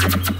Thank you.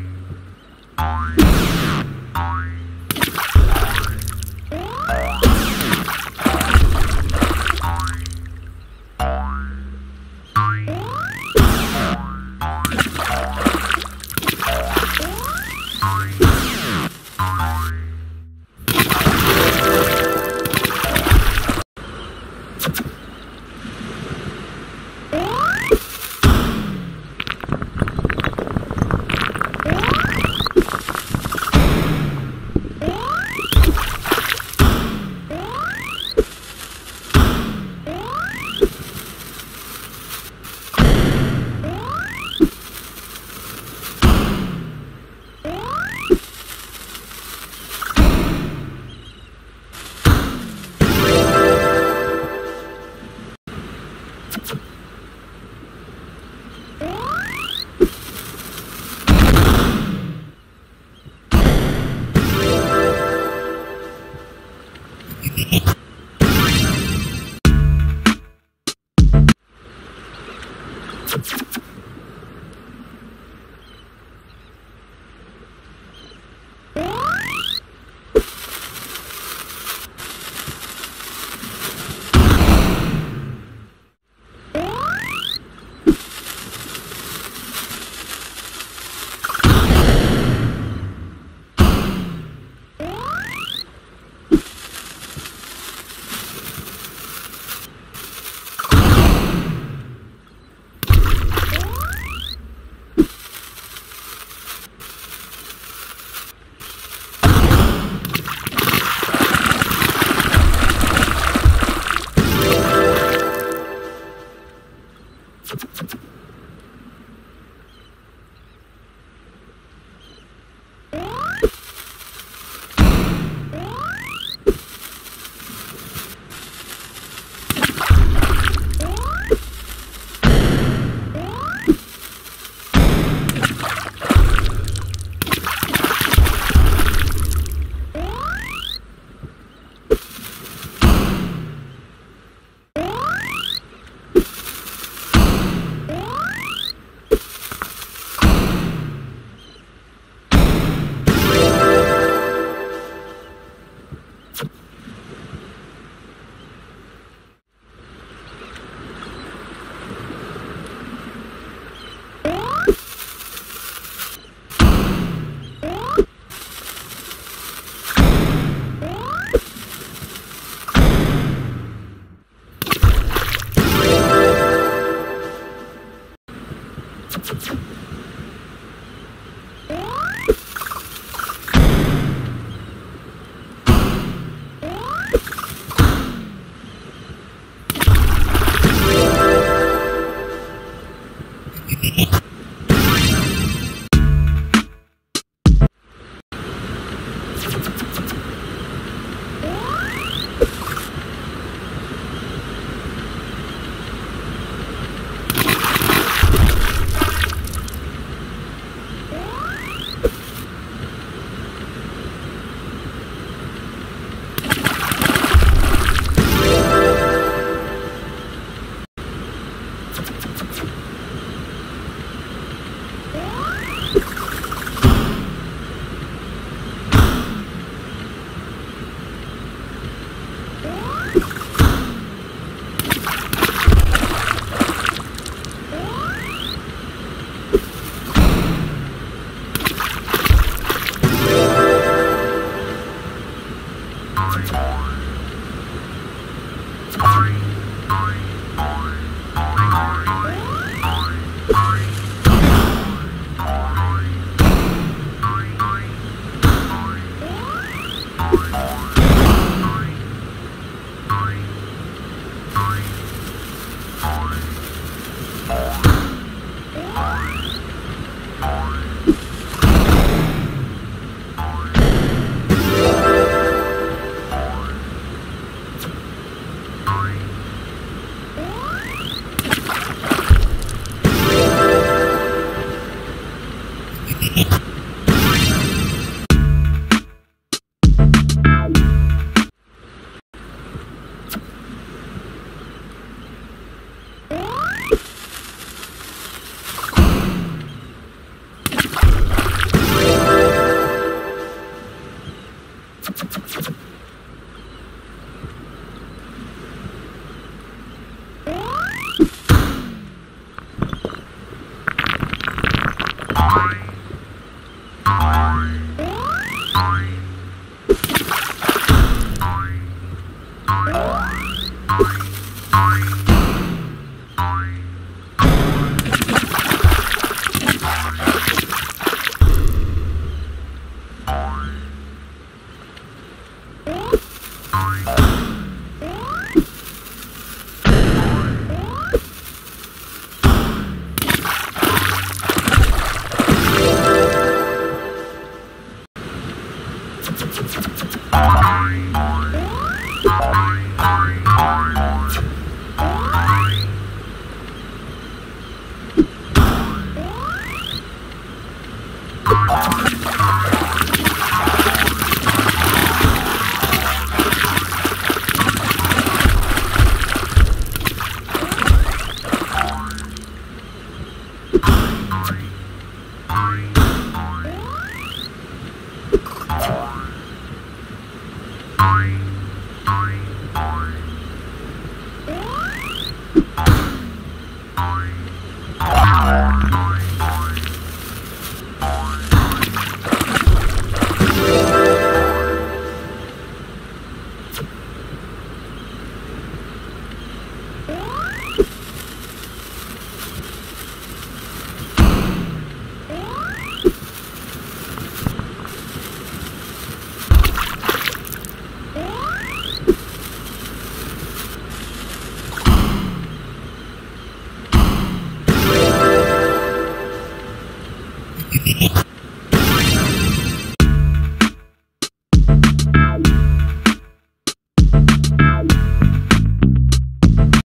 Yeah.